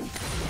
Yeah.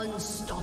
Unstoppable.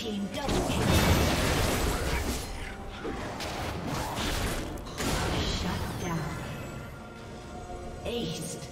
team double kill. Shut down. Ace.